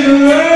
You.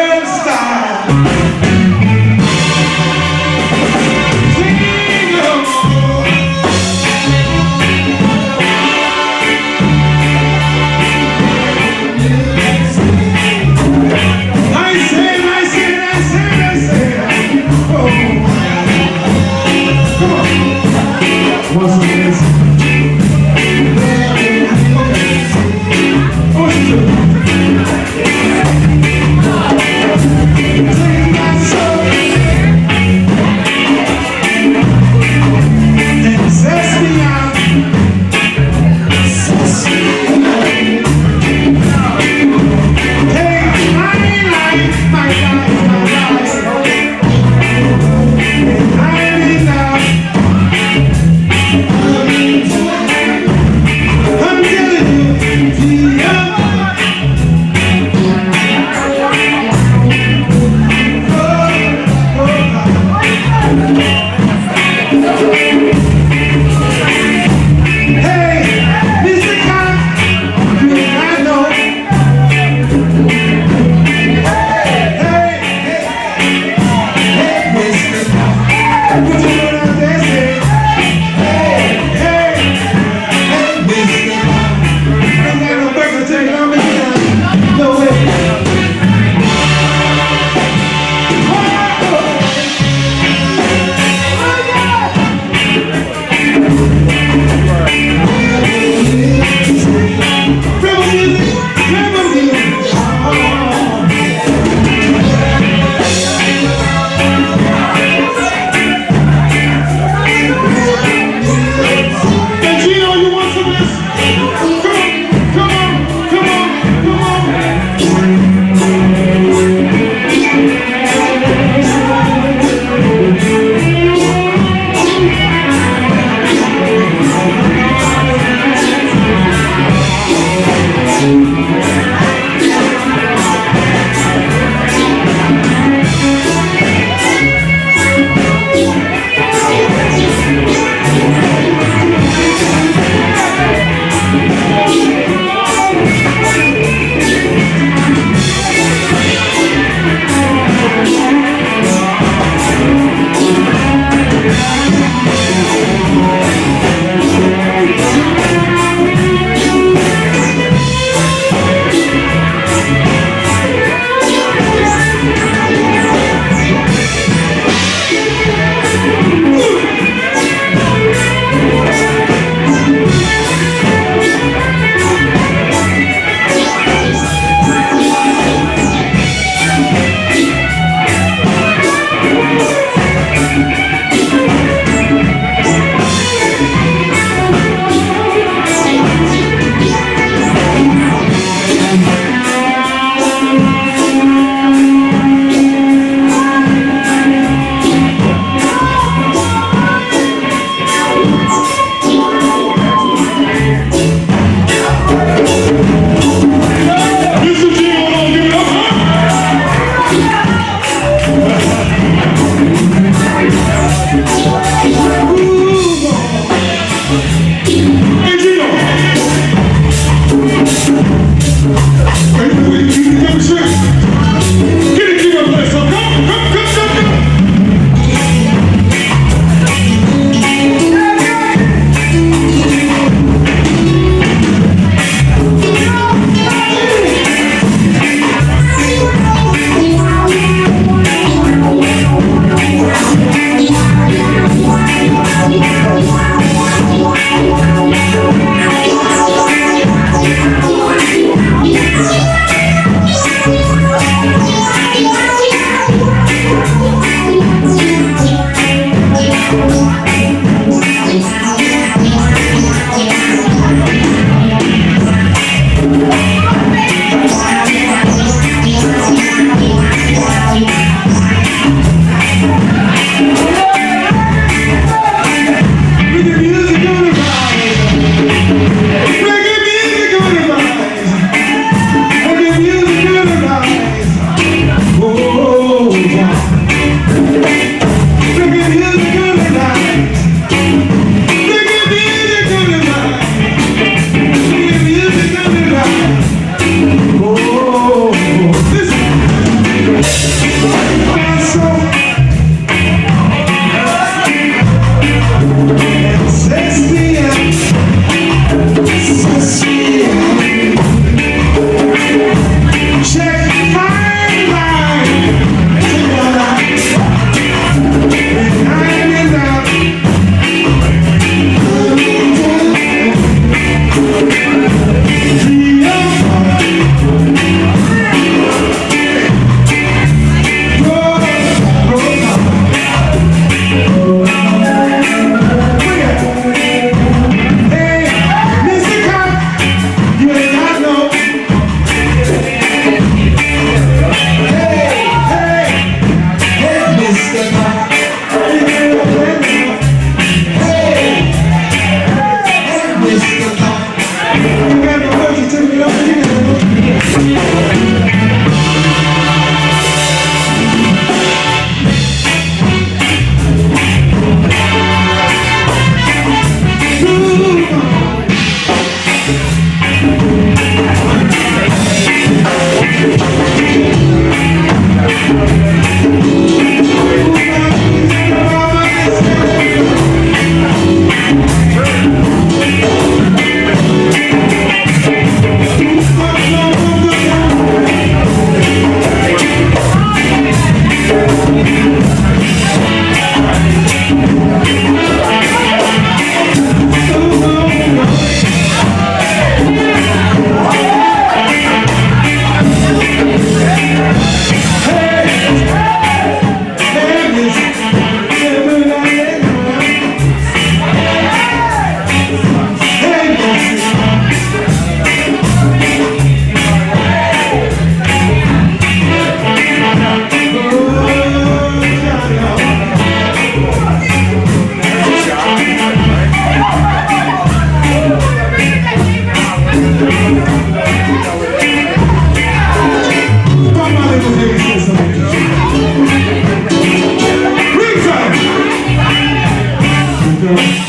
Então...